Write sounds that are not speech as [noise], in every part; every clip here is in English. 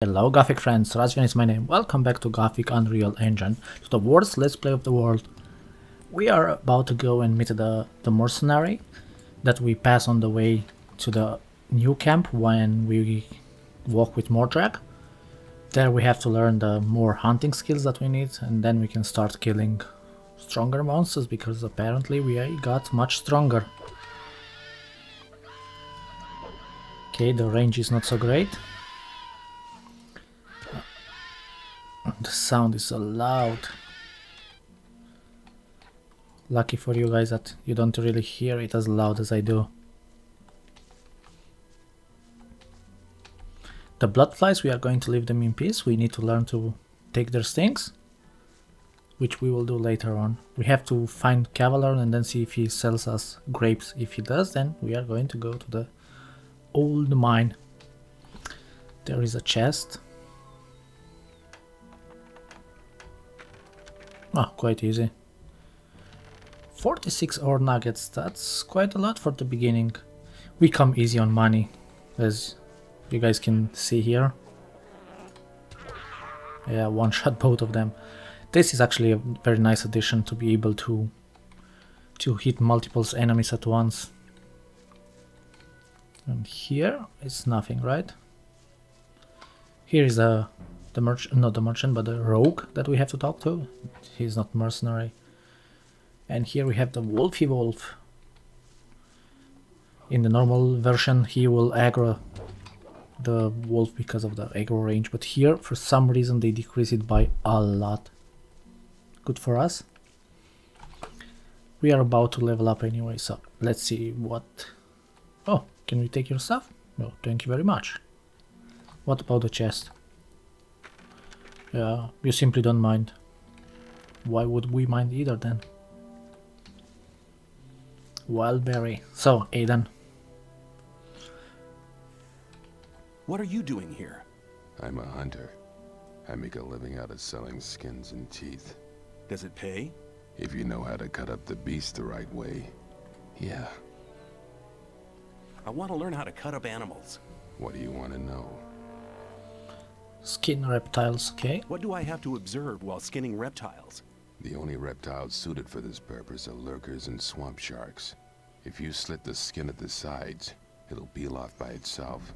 Hello Gothic friends, Razvion is my name. Welcome back to Gothic Unreal Engine, to the worst let's play of the world. We are about to go and meet the, the mercenary that we pass on the way to the new camp when we walk with Mordrag. There we have to learn the more hunting skills that we need and then we can start killing stronger monsters because apparently we got much stronger. Okay, the range is not so great. The sound is so loud. Lucky for you guys that you don't really hear it as loud as I do. The bloodflies, we are going to leave them in peace. We need to learn to take their stings, which we will do later on. We have to find Cavalorn and then see if he sells us grapes. If he does, then we are going to go to the old mine. There is a chest. Oh, quite easy. 46 ore nuggets, that's quite a lot for the beginning. We come easy on money, as you guys can see here. Yeah, one [laughs] shot both of them. This is actually a very nice addition to be able to to hit multiple enemies at once. And here it's nothing, right? Here is a the merchant, not the merchant, but the rogue that we have to talk to. He's not mercenary. And here we have the Wolfy Wolf. In the normal version, he will aggro the wolf because of the aggro range, but here, for some reason, they decrease it by a lot. Good for us. We are about to level up anyway, so let's see what... Oh, can we take your stuff? No, thank you very much. What about the chest? Yeah, you simply don't mind. Why would we mind either then? Wildberry. So, Aidan. What are you doing here? I'm a hunter. I make a living out of selling skins and teeth. Does it pay? If you know how to cut up the beast the right way, yeah. I want to learn how to cut up animals. What do you want to know? Skin reptiles, okay. What do I have to observe while skinning reptiles? The only reptiles suited for this purpose are lurkers and swamp sharks. If you slit the skin at the sides, it'll peel off by itself.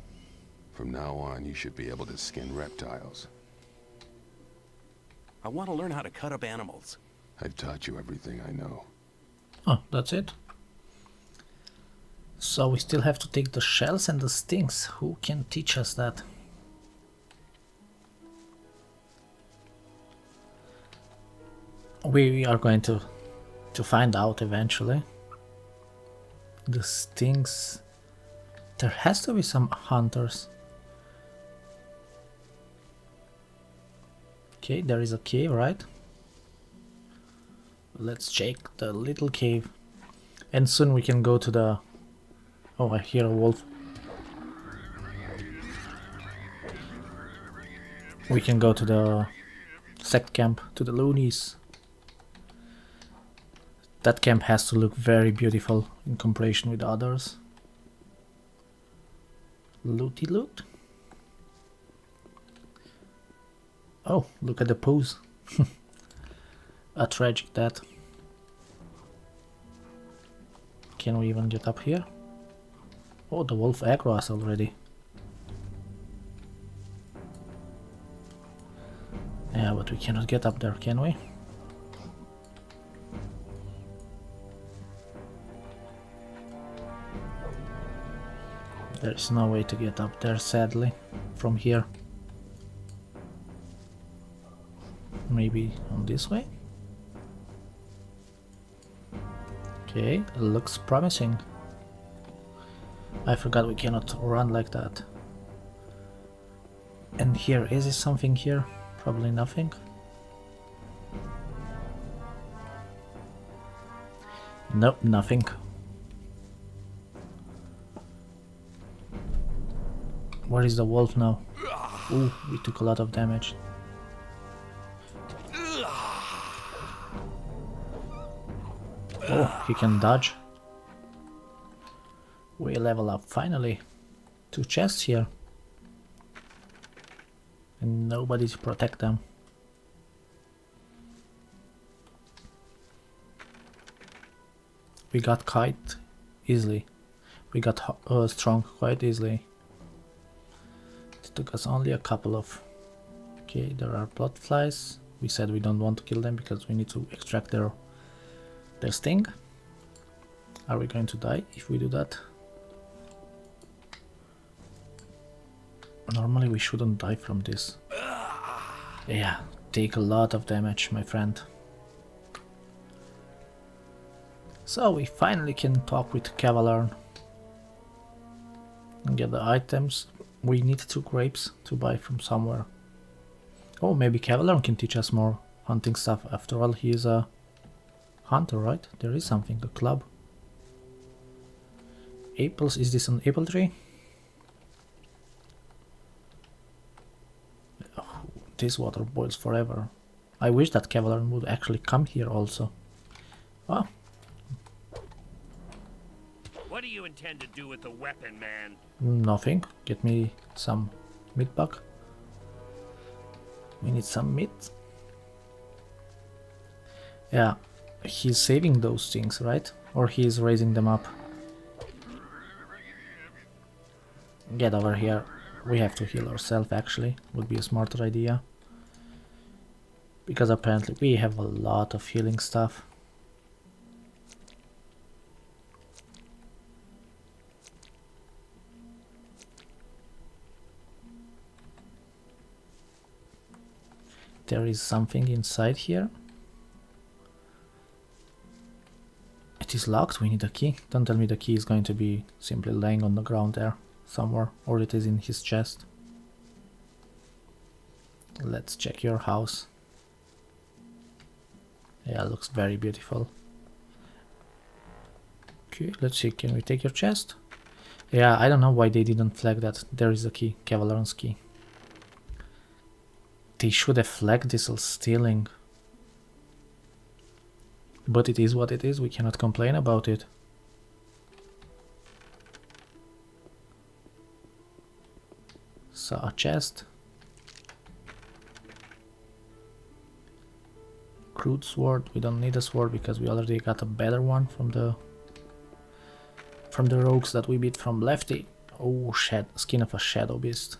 From now on, you should be able to skin reptiles. I want to learn how to cut up animals. I've taught you everything I know. Oh, that's it? So we still have to take the shells and the stings. Who can teach us that? We are going to to find out eventually. The stings. There has to be some hunters. Okay, there is a cave, right? Let's check the little cave. And soon we can go to the... Oh, I hear a wolf. We can go to the sect camp, to the loonies. That camp has to look very beautiful in comparison with others. Looty loot. Oh, look at the pose. [laughs] A tragic death. Can we even get up here? Oh, the wolf aggro us already. Yeah, but we cannot get up there, can we? There's no way to get up there, sadly, from here. Maybe on this way? Okay, looks promising. I forgot we cannot run like that. And here, is there something here? Probably nothing. Nope, nothing. Where is the wolf now? Ooh, we took a lot of damage. Oh, he can dodge. We level up finally. Two chests here. and nobody to protect them. We got kite easily. We got uh, strong quite easily. Took us only a couple of... Okay, there are blood flies. We said we don't want to kill them because we need to extract their, their sting. Are we going to die if we do that? Normally we shouldn't die from this. Yeah, take a lot of damage, my friend. So we finally can talk with Cavalorn and get the items. We need two grapes to buy from somewhere. Oh, maybe Cavalorn can teach us more hunting stuff. After all, he is a hunter, right? There is something, a club. Apples, is this an apple tree? [sighs] This water boils forever. I wish that Cavalorn would actually come here also. Oh, you intend to do with the weapon, man? Nothing. Get me some meat bug. We need some meat. Yeah, he's saving those things, right? Or he's raising them up. Get over here. We have to heal ourselves actually. Would be a smarter idea. Because apparently we have a lot of healing stuff. There is something inside here. It is locked, we need a key. Don't tell me the key is going to be simply laying on the ground there somewhere, or it is in his chest. Let's check your house. Yeah, looks very beautiful. Okay, let's see, can we take your chest? Yeah, I don't know why they didn't flag that. There is a key, Cavalorn's key. They should have flagged this as stealing. But it is what it is, we cannot complain about it. So a chest. Crude sword, we don't need a sword because we already got a better one from the from the rogues that we beat from Lefty. Oh, shed, skin of a shadow beast.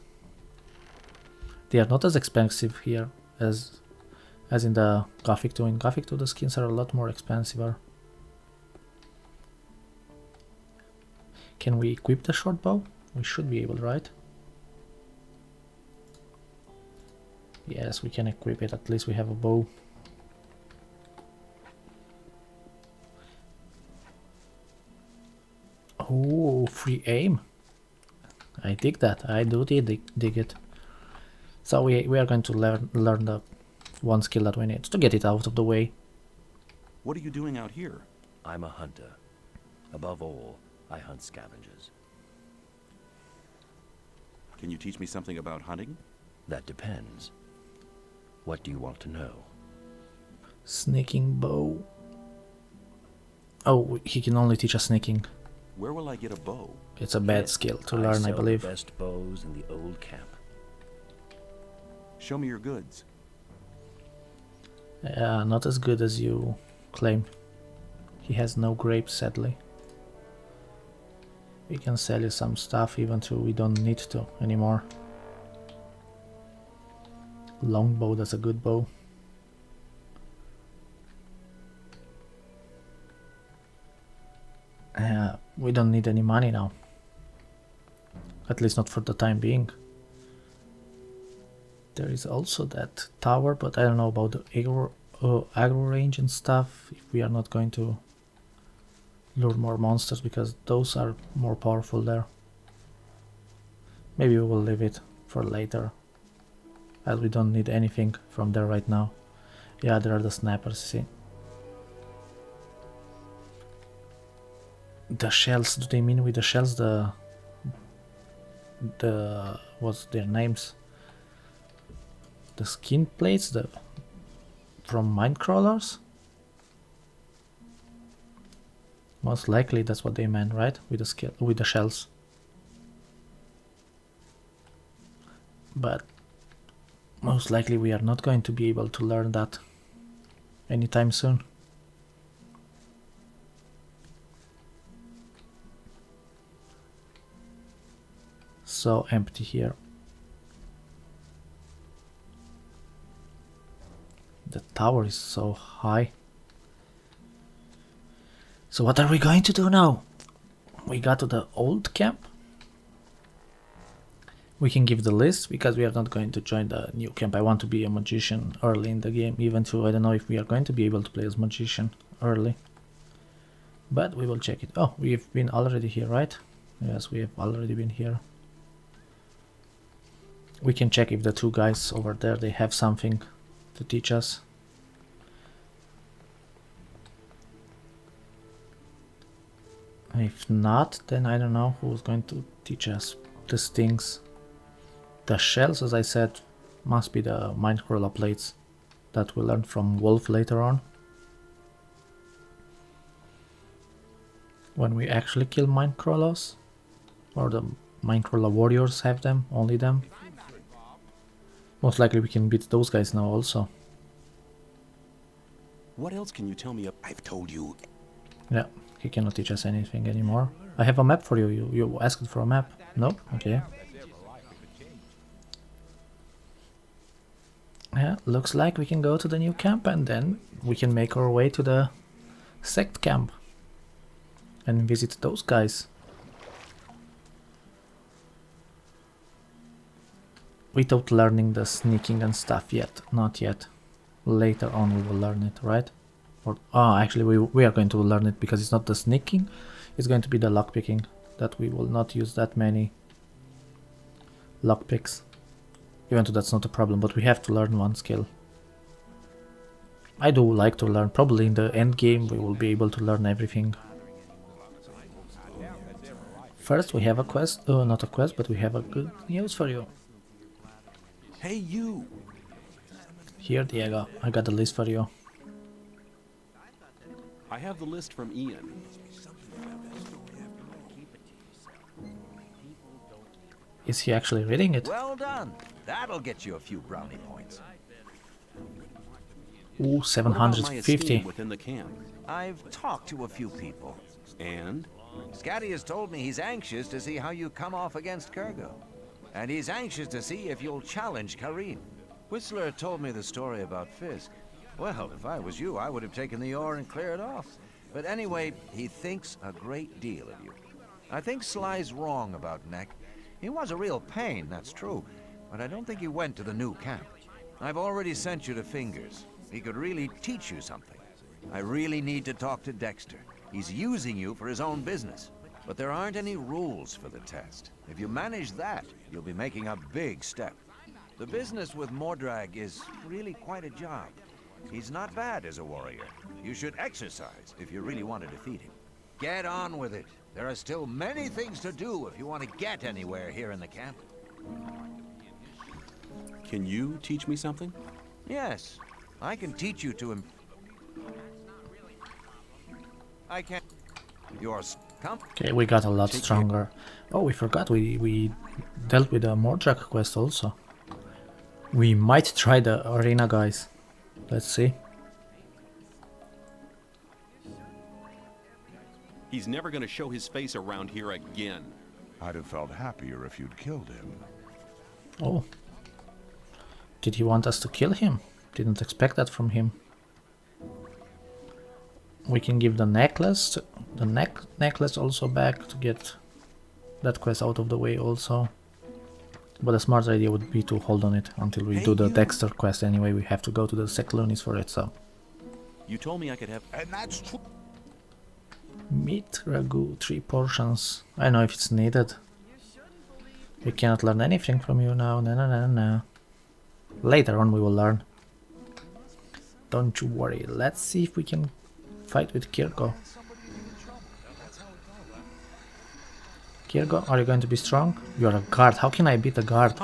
They are not as expensive here as as in the Gothic 2. In Gothic 2 the skins are a lot more expensive. Can we equip the short bow? We should be able, right? Yes, we can equip it, at least we have a bow. Oh, free aim. I dig that, I do dig, dig it. So we, we are going to learn, learn the one skill that we need to get it out of the way. What are you doing out here? I'm a hunter. Above all, I hunt scavengers. Can you teach me something about hunting? That depends. What do you want to know? Sneaking bow. Oh, he can only teach us sneaking. Where will I get a bow? It's a bad Yes, skill to learn, I sell the believe. best bows in the old camp. Show me your goods. Yeah, not as good as you claim. He has no grapes, sadly. We can sell you some stuff even though we don't need to anymore. Longbow, that's a good bow. Yeah, we don't need any money now. At least not for the time being. There is also that tower, but I don't know about the aggro, uh, aggro range and stuff. If we are not going to lure more monsters, because those are more powerful there. Maybe we will leave it for later, as we don't need anything from there right now. Yeah, there are the snipers, see. The shells, do they mean with the shells the... the... what's their names? The skin plates the from mine crawlers most likely that's what they meant right with the skill with the shells but Most likely we are not going to be able to learn that anytime soon. So empty here. The tower is so high. So what are we going to do now? We got to the old camp. We can give the list because we are not going to join the new camp. I want to be a magician early in the game, even though I don't know if we are going to be able to play as magician early. But we will check it. Oh, we've been already here, right? Yes, we have already been here. We can check if the two guys over there, they have something to teach us. If not, then I don't know who's going to teach us these things. The shells, as I said, must be the Minecrawler plates that we learned from Wolf later on. When we actually kill Minecrawlers, or the Minecrawler warriors have them, only them. Most likely we can beat those guys now also. What else can you tell me? I've told you. Yeah, he cannot teach us anything anymore. I have a map for you. You, you asked for a map. No? Okay. Yeah, looks like we can go to the new camp and then we can make our way to the sect camp and visit those guys. Without learning the sneaking and stuff yet, not yet. Later on we will learn it, right? Or oh, actually we we are going to learn it because it's not the sneaking, it's going to be the lockpicking that we will not use that many lockpicks. Even though that's not a problem, but we have to learn one skill. I do like to learn. Probably in the end game we will be able to learn everything. First we have a quest, oh not a quest, but we have a good news for you. Hey, you! Here Diego, I got the list for you. I have the list from Ian. Is he actually reading it? Well done. That'll get you a few brownie points. Ooh, What about my esteem 750. within the camp. I've talked to a few people. And Scatty has told me he's anxious to see how you come off against Kirgo. And he's anxious to see if you'll challenge Kharim. Whistler told me the story about Fisk. Well, if I was you, I would have taken the ore and cleared off. But anyway, he thinks a great deal of you. I think Sly's wrong about Nek. He was a real pain, that's true. But I don't think he went to the new camp. I've already sent you to Fingers. He could really teach you something. I really need to talk to Dexter. He's using you for his own business. But there aren't any rules for the test. If you manage that, you'll be making a big step. The business with Mordrag is really quite a job. He's not bad as a warrior. You should exercise if you really want to defeat him. Get on with it. There are still many things to do if you want to get anywhere here in the camp. can you teach me something? Yes, I can teach you to im- I can. Yours. Come. Okay, we got a lot stronger. Oh, we forgot we we dealt with the Mordrag quest also. We might try the arena guys. Let's see. He's never gonna show his face around here again. I'd have felt happier if you'd killed him. Oh. Did he want us to kill him? Didn't expect that from him. We can give the necklace, the neck necklace also back to get that quest out of the way also. But a smart idea would be to hold on it until we Hey, do the you. Dexter quest anyway. We have to go to the sect loonies for it, so. You told me I could have. And that's true. Meat ragu, three portions. I know if it's needed. We cannot learn anything from you now. No, no, no, no. Later on we will learn. Don't you worry. Let's see if we can fight with Kirgo. Kirgo, are you going to be strong? You're a guard. How can I beat a guard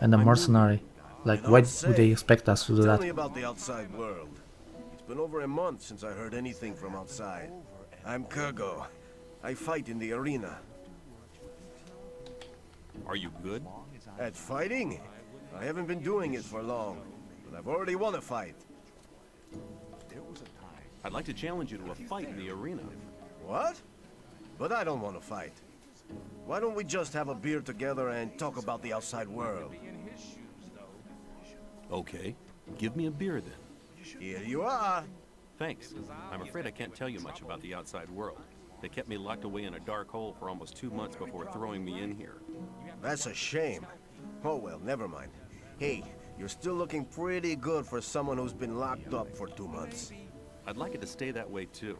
and a I'm mercenary? Like, why would they expect us to do Tell that? me about the outside world. It's been over a month since I heard anything from outside. I'm Kirgo. I fight in the arena. Are you good? At fighting? I haven't been doing it for long, but I've already won a fight. I'd like to challenge you to a fight in the arena. What? But I don't want to fight. Why don't we just have a beer together and talk about the outside world? Okay, give me a beer then. Here you are. Thanks. I'm afraid I can't tell you much about the outside world. They kept me locked away in a dark hole for almost two months before throwing me in here. That's a shame. Oh well, never mind. Hey, you're still looking pretty good for someone who's been locked up for two months. I'd like it to stay that way too.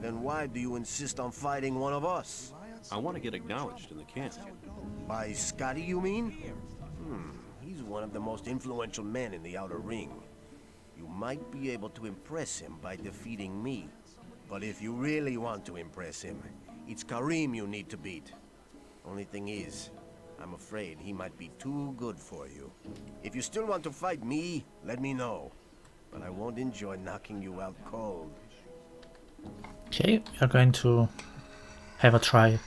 Then why do you insist on fighting one of us? I want to get acknowledged in the camp. By Scatty, you mean? Hmm, he's one of the most influential men in the Outer Ring. You might be able to impress him by defeating me. But if you really want to impress him, it's Kharim you need to beat. Only thing is, I'm afraid he might be too good for you. If you still want to fight me, let me know. But I won't enjoy knocking you out cold. Okay, we are going to have a try.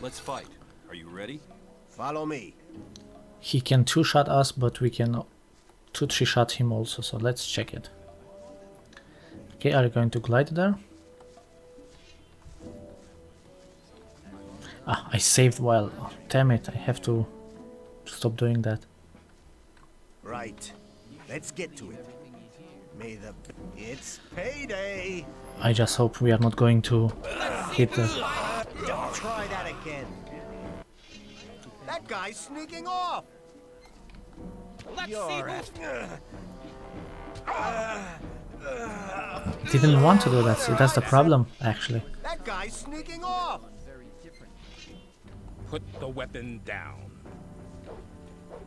Let's fight. Are you ready? Follow me. He can two-shot us, but we can two three shot him also, so let's check it. Okay, are you going to glide there? Ah, I saved well. Oh, damn it, I have to stop doing that. Right. Let's get to it. May the... It's payday! I just hope we are not going to hit the... Don't try that again. That guy's sneaking off. Let's You're see who's Didn't want to do that, see, that's the problem, actually. That guy's sneaking off. Put the weapon down.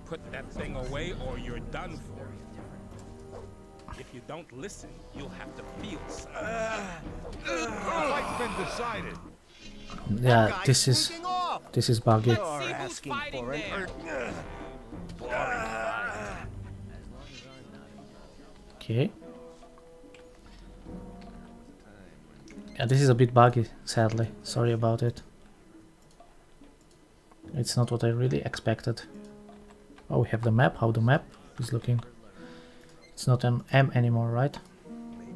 Put that thing away or you're done for. If you don't listen, you'll have to feel something. Fight's been decided. Yeah, this is this is buggy. You're asking for an there. Uh, okay. Yeah, this is a bit buggy, sadly. Sorry about it. It's not what I really expected. Oh, we have the map. How the map is looking. It's not an M anymore, right?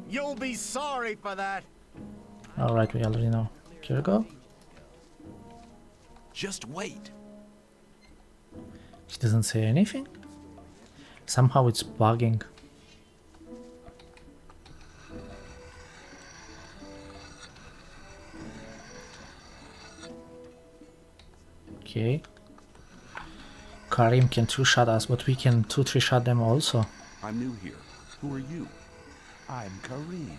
You'll be sorry for that. Alright, we already know. Here we go. Just wait. He doesn't say anything? Somehow it's bugging. Okay. Kharim can two-shot us, but we can two-three-shot them also. I'm new here. Who are you? I'm Kharim.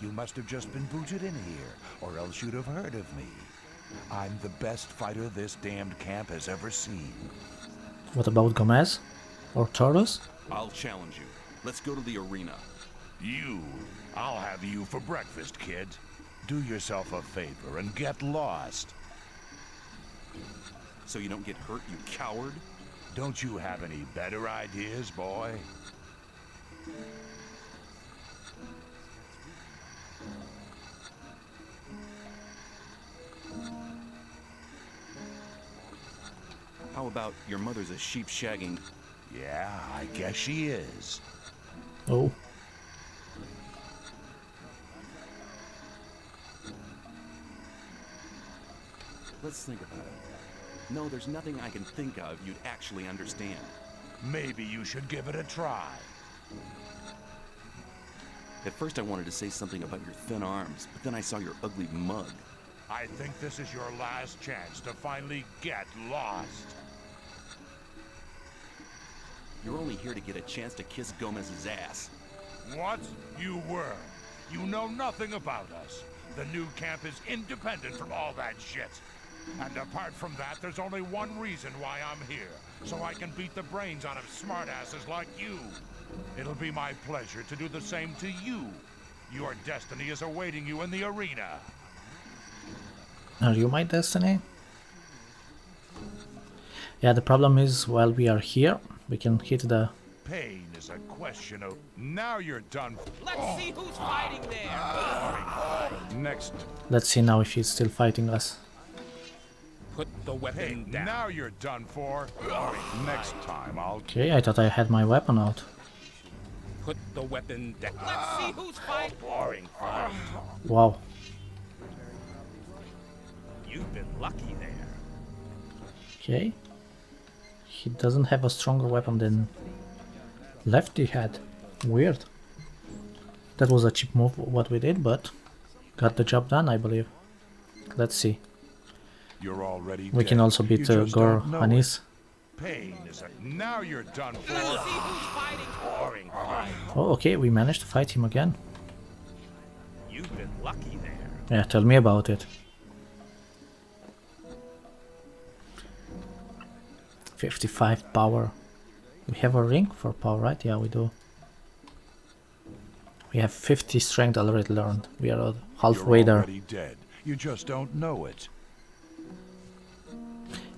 You must have just been booted in here, or else you'd have heard of me. I'm the best fighter this damned camp has ever seen. What about Gomez? Or Thorus? I'll challenge you. Let's go to the arena. You? I'll have you for breakfast, kid. Do yourself a favor and get lost. So you don't get hurt, you coward? Don't you have any better ideas, boy? How about your mother's a sheep shagging? Yeah, I guess she is. Oh. Let's think about it. No, there's nothing I can think of you'd actually understand. Maybe you should give it a try. At first I wanted to say something about your thin arms, but then I saw your ugly mug. I think this is your last chance to finally get lost. You're only here to get a chance to kiss Gomez's ass. What? You were. You know nothing about us. The new camp is independent from all that shit. And apart from that, there's only one reason why I'm here. So I can beat the brains out of smartasses like you. It'll be my pleasure to do the same to you. Your destiny is awaiting you in the arena. Are you my destiny? Yeah, the problem is while we are here, we can hit the... Pain is a question of... Now you're done. Let's see who's fighting there. Next. Let's see now if he's still fighting us. Put the weapon Hey, down. now you're done for. Next time I'll Okay, I thought I had my weapon out. Put the weapon down. Let's see who's fighting. Boring fight. Wow. You've been lucky there. Okay. He doesn't have a stronger weapon than Lefty had. Weird. That was a cheap move what we did, but got the job done, I believe. Let's see. You're already We can also beat You uh, just Gor Pain is a... Now you're done for. Let's see who's fighting. Boring. Oh, okay, we managed to fight him again. You've been lucky there. Yeah, tell me about it. 55 power. We have a ring for power, right? Yeah, we do. We have 50 strength already learned. We are uh, halfway You're there. already dead. You just don't know it.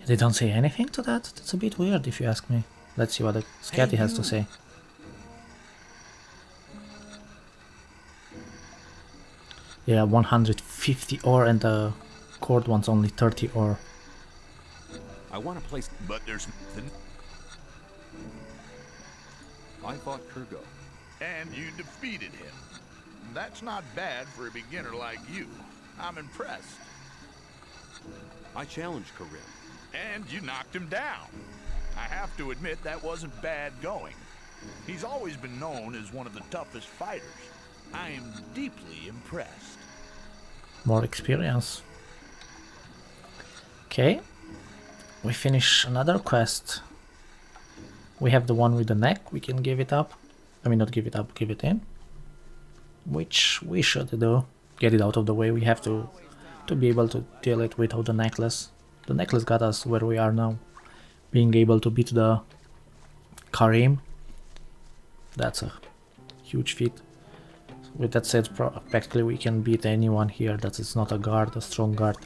They don't say anything to that? That's a bit weird if you ask me. Let's see what the Scatty has to say. Yeah, 150 ore and the cord one's only 30 ore. I want to place. But there's nothing. I fought Kirgo. And you defeated him. That's not bad for a beginner like you. I'm impressed. I challenged Kharim. And you knocked him down. I have to admit that wasn't bad going. He's always been known as one of the toughest fighters. I am deeply impressed. More experience. Okay. We finish another quest. We have the one with the neck, we can give it up. I mean not give it up, give it in. Which we should do. Get it out of the way. We have to to be able to deal it without the necklace. The necklace got us where we are now. Being able to beat the Kharim. That's a huge feat. With that said, practically we can beat anyone here that is not a guard, a strong guard.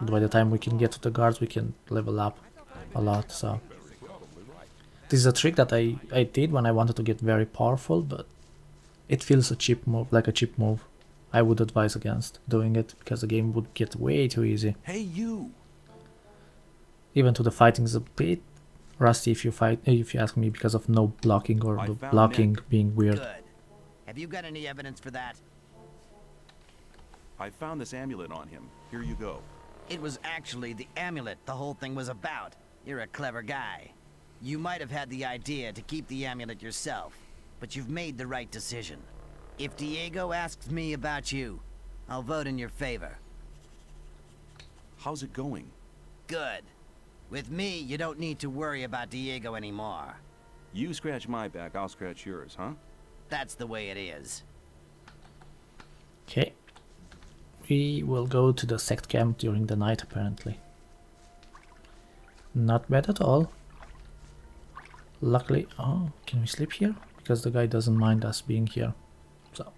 By the time we can get to the guards, we can level up a lot, so... This is a trick that I, I did when I wanted to get very powerful, but it feels a cheap move, like a cheap move. I would advise against doing it, because the game would get way too easy. Hey, you! Even to the fighting is a bit rusty if you fight, if you ask me, because of no blocking or I the blocking Nick. being weird. Good. Have you got any evidence for that? I found this amulet on him. Here you go. It was actually the amulet the whole thing was about. You're a clever guy. You might have had the idea to keep the amulet yourself, but you've made the right decision. If Diego asks me about you, I'll vote in your favor. How's it going? Good. With me, you don't need to worry about Diego anymore. You scratch my back, I'll scratch yours, huh? That's the way it is. Okay. We will go to the sect camp during the night apparently. Not bad at all. Luckily, oh, can we sleep here? Because the guy doesn't mind us being here. So,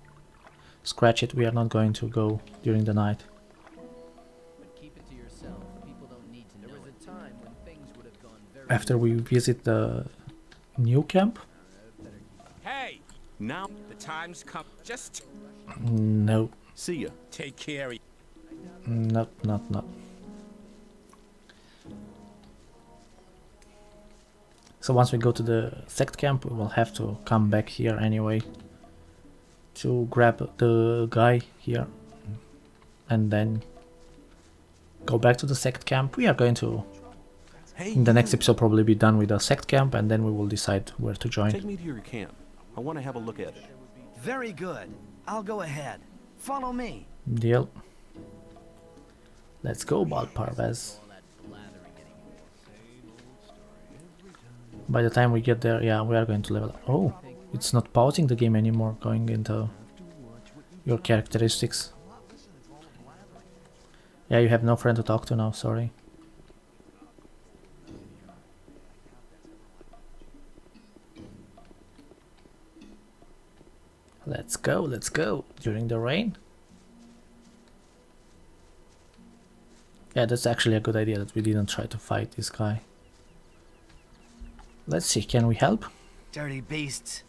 scratch it, we are not going to go during the night. After we visit the new camp? Hey, Now, the time's come. Just No, see ya. take care of not, not, not. So once we go to the sect camp, we will have to come back here anyway to grab the guy here and then go back to the sect camp. We are going to, Hey, in the next you. episode, probably be done with the sect camp and then we will decide where to join. Take join. me to your camp. I want to have a look at it. Very good. I'll go ahead. Follow me. Deal. Let's go, Baal Parvez. By the time we get there, yeah, we are going to level up. Oh, it's not pausing the game anymore, going into your characteristics. Yeah, you have no friend to talk to now, sorry. Let's go, let's go. During the rain. Yeah, that's actually a good idea that we didn't try to fight this guy. Let's see, can we help? Dirty beasts.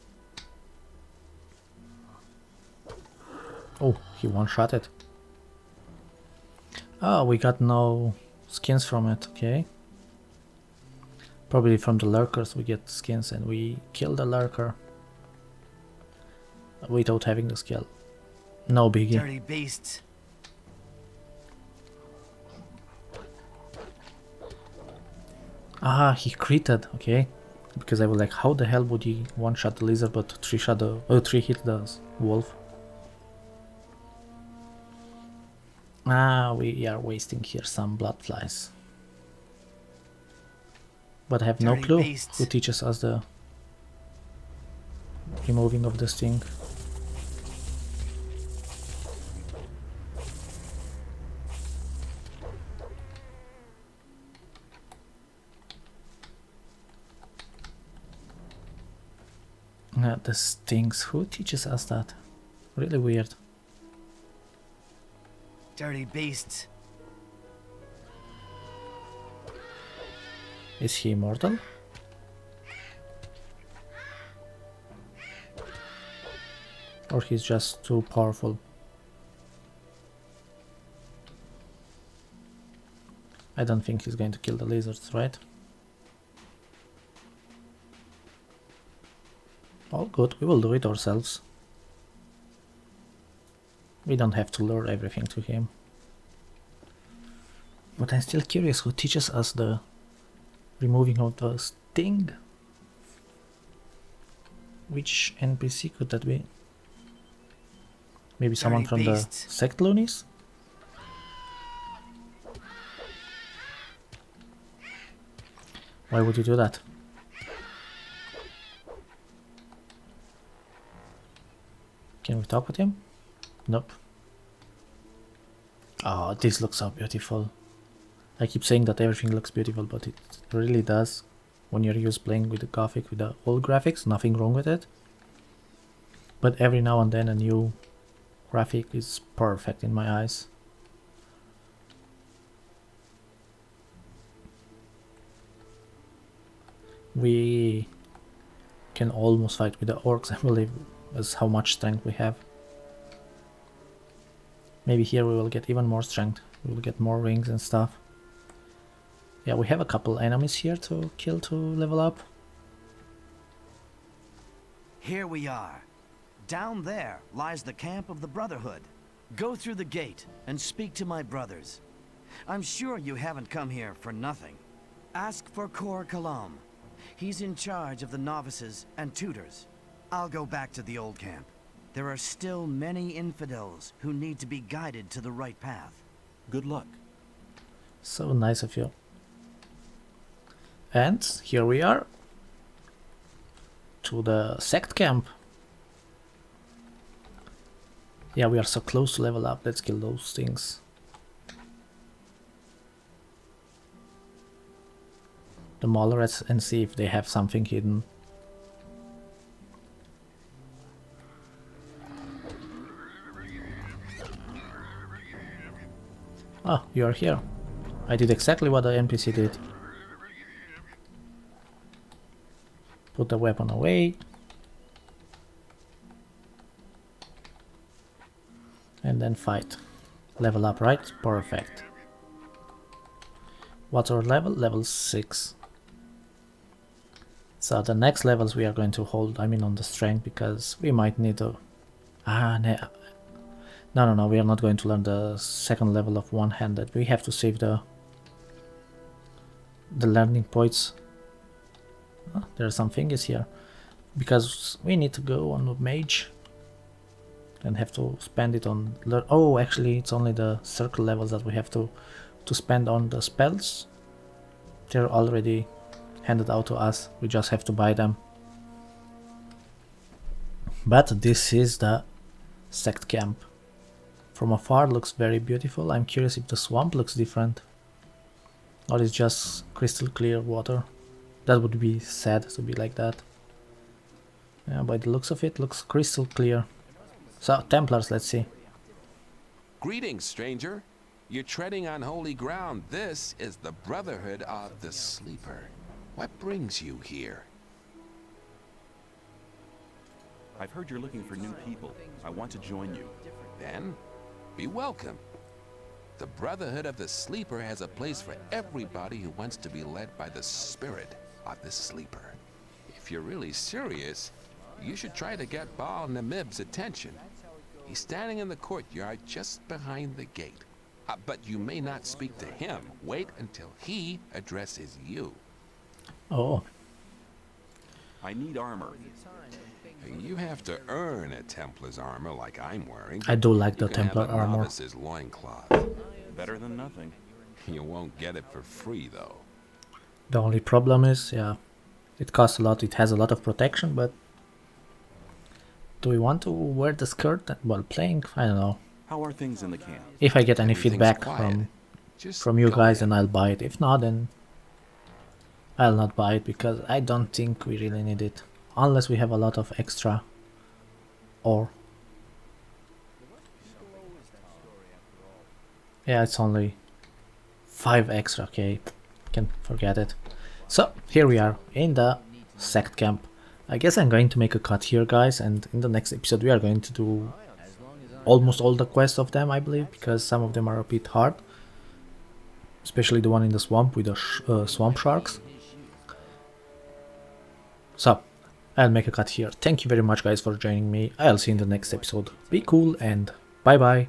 Oh, he one-shot it. Oh, ah, we got no skins from it, okay. Probably from the lurkers we get skins and we kill the lurker without having the skill. No biggie. Dirty beasts. Ah, he crited, okay. Because I was like, how the hell would he one shot the lizard but three shot the oh three hit the wolf? Ah, we are wasting here some blood flies. But I have no clue beasts. who teaches us the removing of this thing. Uh, the stings. Who teaches us that? Really weird. Dirty beasts. Is he immortal? Or he's just too powerful? I don't think he's going to kill the lizards, right? All good, we will do it ourselves. We don't have to learn everything to him. But I'm still curious who teaches us the removing of the sting. Which NPC could that be? Maybe someone from the sect loonies? Why would you do that? Can we talk with him? Nope. Oh, this looks so beautiful. I keep saying that everything looks beautiful, but it really does. When you're used playing with the Gothic, with the old graphics, nothing wrong with it. But every now and then a new graphic is perfect in my eyes. We can almost fight with the orcs, [laughs] I believe, as how much strength we have. Maybe here we will get even more strength. We will get more rings and stuff. Yeah, we have a couple enemies here to kill to level up. Here we are. Down there lies the camp of the Brotherhood. Go through the gate and speak to my brothers. I'm sure you haven't come here for nothing. Ask for Cor Kalom. He's in charge of the novices and tutors. I'll go back to the old camp. There are still many infidels who need to be guided to the right path. Good luck. So nice of you. And here we are. To the sect camp. Yeah, we are so close to level up. Let's kill those things. The Molerats and see if they have something hidden. Oh, you are here. I did exactly what the NPC did. Put the weapon away. And then fight. Level up, right? Perfect. What's our level? Level 6. So the next levels we are going to hold, I mean on the strength, because we might need to... Ah, no, no, no, we are not going to learn the second level of one-handed. We have to save the the learning points. Oh, there are some fingers here. Because we need to go on mage. And have to spend it on... Oh, actually, it's only the circle levels that we have to, to spend on the spells. They're already handed out to us. We just have to buy them. But this is the sect camp. From afar looks very beautiful. I'm curious if the swamp looks different. Or it's just crystal clear water. That would be sad to be like that. Yeah, by the looks of it, looks crystal clear. So, Templars, let's see. Greetings, stranger. You're treading on holy ground. This is the Brotherhood of the Sleeper. What brings you here? I've heard you're looking for new people. I want to join you. Then, be welcome. The Brotherhood of the Sleeper has a place for everybody who wants to be led by the spirit of the Sleeper. If you're really serious, you should try to get Baal Namib's attention. He's standing in the courtyard just behind the gate. Uh, but you may not speak to him. Wait until he addresses you. Oh, I need armor. You have to earn a Templar's armor like I'm wearing. I do like You the can have Templar a armor. novice's loincloth. Better than nothing. You won't get it for free, though. The only problem is, yeah, it costs a lot. It has a lot of protection, but do we want to wear the skirt while playing? I don't know. How are things in the camp? If I get any feedback quiet. from Just from you guys, ahead. then I'll buy it. If not, then I'll not buy it because I don't think we really need it, unless we have a lot of extra ore. Yeah, it's only five extra. Okay, can forget it. So here we are in the sect camp. I guess I'm going to make a cut here, guys, and in the next episode we are going to do almost all the quests of them, I believe, because some of them are a bit hard, especially the one in the swamp with the sh uh, swamp sharks. So, I'll make a cut here. Thank you very much, guys, for joining me. I'll see you in the next episode. Be cool and bye bye.